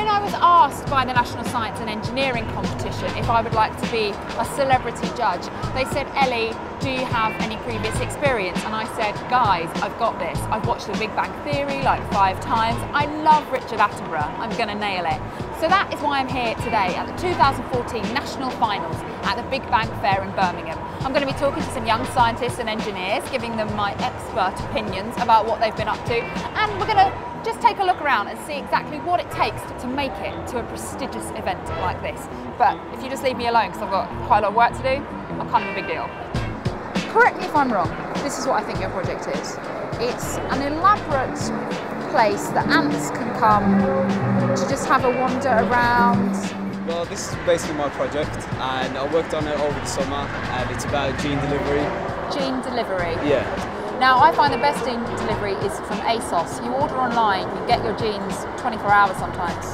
when I was asked by the National Science and Engineering competition if I would like to be a celebrity judge, they said, Ellie, do you have any previous experience? And I said, guys, I've got this. I've watched The Big Bang Theory like five times. I love Richard Attenborough. I'm going to nail it. So that is why I'm here today at the 2014 National Finals at the Big Bang Fair in Birmingham. I'm going to be talking to some young scientists and engineers, giving them my expert opinions about what they've been up to, and we're going to just take a look around and see exactly what it takes to make it to a prestigious event like this. But if you just leave me alone, because I've got quite a lot of work to do, I'm kind of a big deal. Correct me if I'm wrong, this is what I think your project is. It's an elaborate place that ants can come to just have a wander around. Well, this is basically my project, and I worked on it over the summer, and it's about gene delivery. Gene delivery. Yeah. Now, I find the best gene delivery is from ASOS. You order online, you get your genes 24 hours sometimes.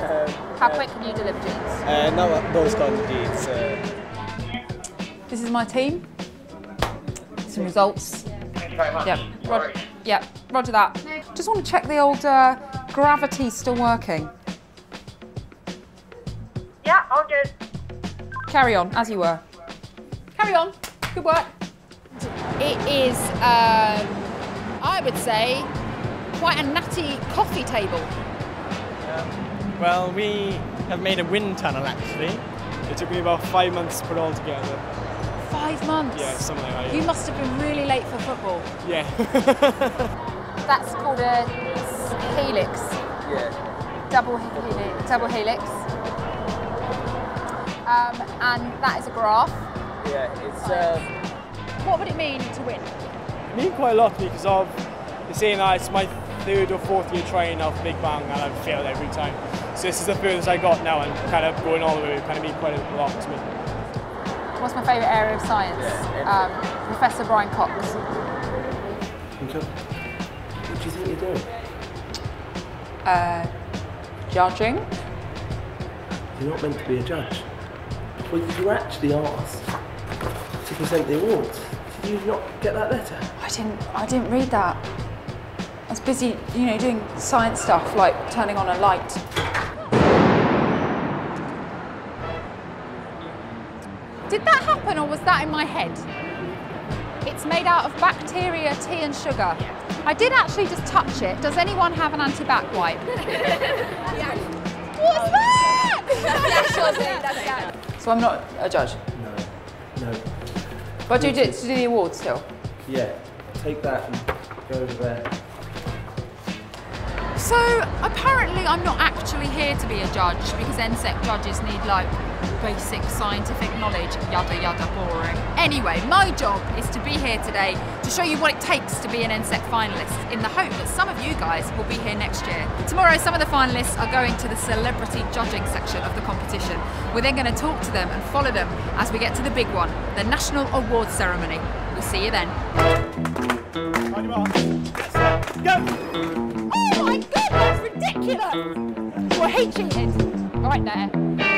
Uh, How uh, quick can you deliver genes? Uh, not those kinds of genes. Uh, This is my team. Some results. Yep. Rog- yep. Roger that. Just want to check the old uh, gravity's still working. Yeah, all good. Carry on as you were. Carry on. Good work. It is, um, I would say, quite a natty coffee table. Well, we have made a wind tunnel actually. It took me about five months to put it all together. Five months. Yeah, something like that. You must have been really late for football. Yeah. That's called a helix. yeah. double helix, double helix. Um, and that is a graph. Yeah, it's. Um, What would it mean to win? It mean quite a lot to me because of the saying that it's my third or fourth year training of Big Bang and I've failed every time. So this is the furthest I got now and kind of going all the way kind of mean quite a lot to me. What's my favourite area of science? Um, Professor Brian Cox. What do you think you're doing? Uh, judging. You're not meant to be a judge. Well, you were actually asked to present the awards. Did you not get that letter? I didn't. I didn't read that. I was busy, you know, doing science stuff like turning on a light. Did that happen, or was that in my head? It's made out of bacteria, tea, and sugar. I did actually just touch it. Does anyone have an anti-bac wipe? What's that? So I'm not a judge, No. No. but you do, to do the awards still? Yeah. Take that and go over there. So apparently I'm not actually here to be a judge because NSEC judges need like basic scientific knowledge, yada yada boring. Anyway, my job is to be here today to show you what it takes to be an NSEC finalist in the hope that some of you guys will be here next year. Tomorrow some of the finalists are going to the celebrity judging section of the competition. We're then going to talk to them and follow them as we get to the big one, the National Awards Ceremony. We'll see you then. On your mark. Go! Oh my god, ridiculous! Well, I hate cheating. Right there.